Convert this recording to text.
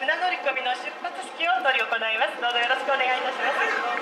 船乗り込みの出発式を執り行います。どうぞよろしくお願いいたします。